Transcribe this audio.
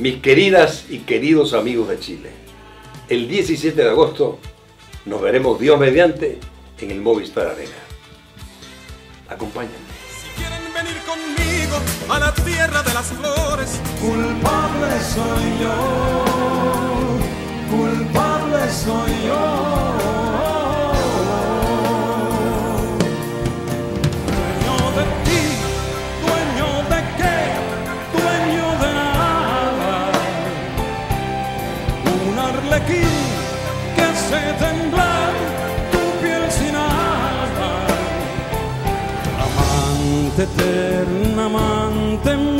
Mis queridas y queridos amigos de Chile, el 17 de agosto nos veremos Dios mediante en el Movistar Arena. Acompáñenme. Si quieren venir conmigo a la tierra de las flores, Culpable soy yo, culpable soy yo. dueño de ti, arlequín que hace temblar tu piel sin alma. Amante eterna, amante mía.